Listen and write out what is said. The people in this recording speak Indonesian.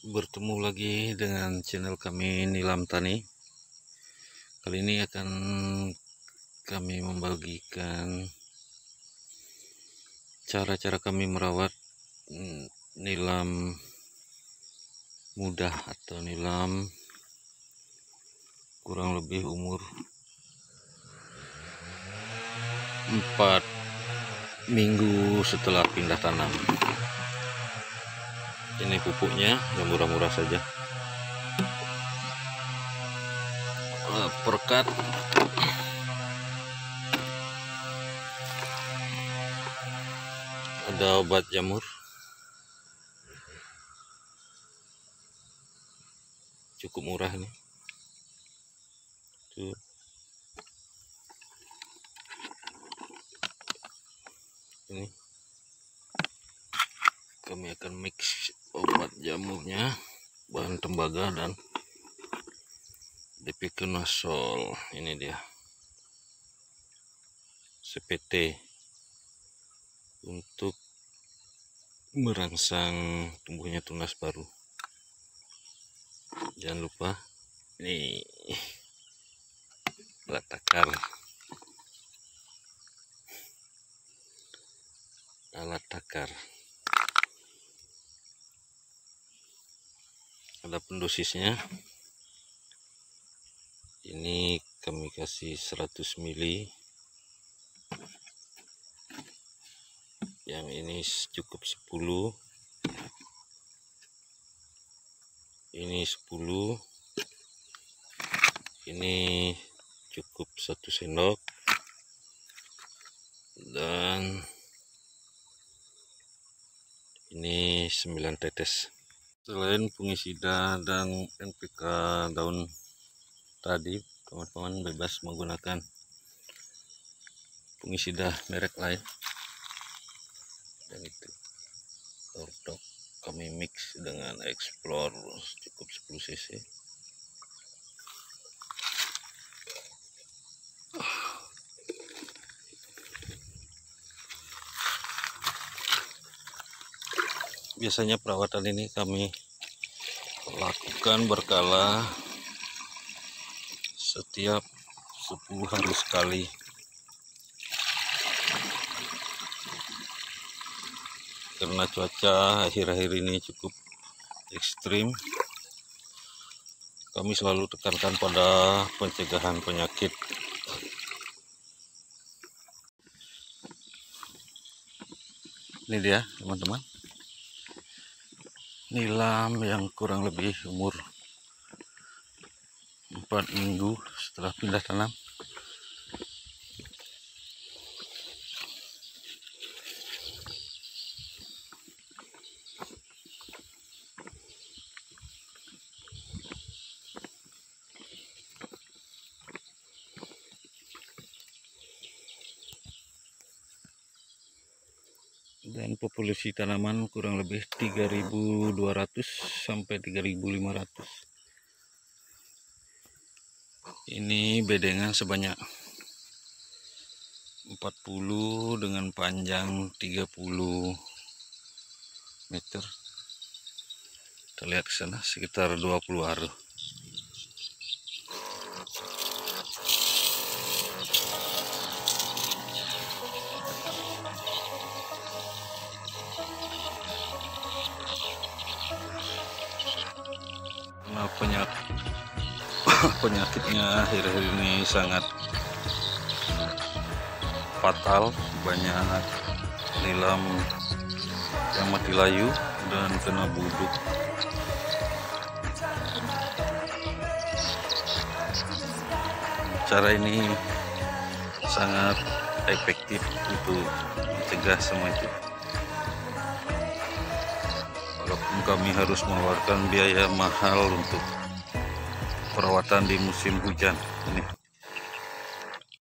Bertemu lagi dengan channel kami Nilam Tani. Kali ini akan kami membagikan cara-cara kami merawat mm, nilam mudah atau nilam kurang lebih umur 4 minggu setelah pindah tanam ini pupuknya yang murah-murah saja. Eh, perkat. Ada obat jamur. Cukup murah ini. Tuh. Ini. Kami akan mix obat jamurnya bahan tembaga dan dipiknasol ini dia. CPT untuk merangsang tumbuhnya tunas baru. Jangan lupa ini alat alat takar ada pendosisnya. Ini kami kasih 100 mili. Yang ini cukup 10 ini 10 ini cukup satu sendok. Dan ini 9 tetes selain fungisida dan NPK daun tadi teman-teman bebas menggunakan fungisida merek lain. Dan itu ortok kami mix dengan explore cukup 10 cc biasanya perawatan ini kami lakukan berkala setiap 10 hari sekali. Karena cuaca akhir-akhir ini cukup ekstrim kami selalu tekankan pada pencegahan penyakit. Ini dia teman-teman nilam yang kurang lebih umur 4 minggu setelah pindah tanam dan populasi tanaman kurang lebih 3200 sampai 3500 ini bedengan sebanyak 40 dengan panjang 30 meter. Kita lihat ke sana sekitar 20 aruh penyakit penyakitnya akhir-akhir ini sangat fatal. Banyak nilam yang mati layu dan kena buduk cara ini sangat efektif untuk mencegah semua itu kami harus mengeluarkan biaya mahal untuk perawatan di musim hujan ini